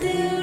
Do.